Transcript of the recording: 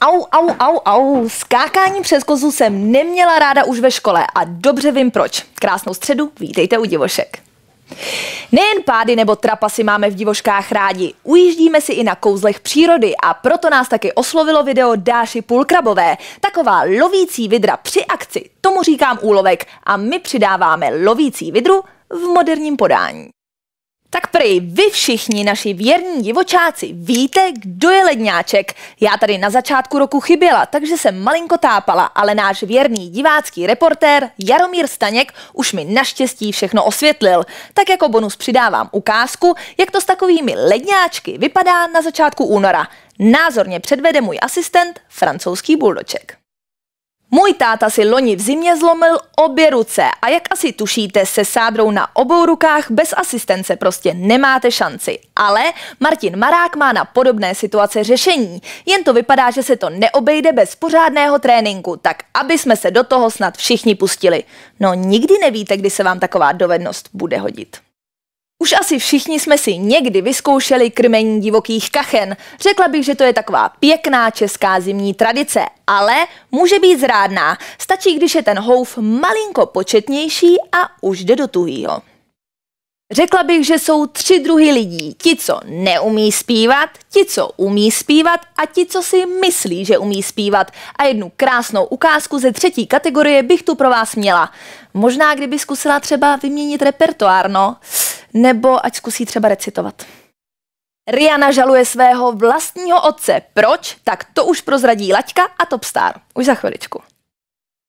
Au, au, au, au. Skákání přes kozu jsem neměla ráda už ve škole a dobře vím proč. Krásnou středu, vítejte u divošek. Nejen pády nebo trapasy máme v divoškách rádi, ujíždíme si i na kouzlech přírody a proto nás taky oslovilo video Dáši Půlkrabové. Taková lovící vidra při akci, tomu říkám úlovek a my přidáváme lovící vidru v moderním podání. Tak prý vy všichni naši věrní divočáci víte, kdo je ledňáček. Já tady na začátku roku chyběla, takže jsem malinko tápala, ale náš věrný divácký reportér Jaromír Staněk už mi naštěstí všechno osvětlil. Tak jako bonus přidávám ukázku, jak to s takovými ledňáčky vypadá na začátku února. Názorně předvede můj asistent, francouzský buldoček. Můj táta si loni v zimě zlomil obě ruce a jak asi tušíte, se sádrou na obou rukách bez asistence prostě nemáte šanci. Ale Martin Marák má na podobné situace řešení. Jen to vypadá, že se to neobejde bez pořádného tréninku, tak aby jsme se do toho snad všichni pustili. No nikdy nevíte, kdy se vám taková dovednost bude hodit. Už asi všichni jsme si někdy vyzkoušeli krmení divokých kachen. Řekla bych, že to je taková pěkná česká zimní tradice, ale může být zrádná. Stačí, když je ten houf malinko početnější a už jde do tuhýho. Řekla bych, že jsou tři druhy lidí. Ti, co neumí zpívat, ti, co umí zpívat a ti, co si myslí, že umí zpívat. A jednu krásnou ukázku ze třetí kategorie bych tu pro vás měla. Možná, kdyby zkusila třeba vyměnit repertoár, no nebo ať zkusí třeba recitovat. Rihanna žaluje svého vlastního otce. Proč? Tak to už prozradí Laťka a Topstar. Už za chviličku.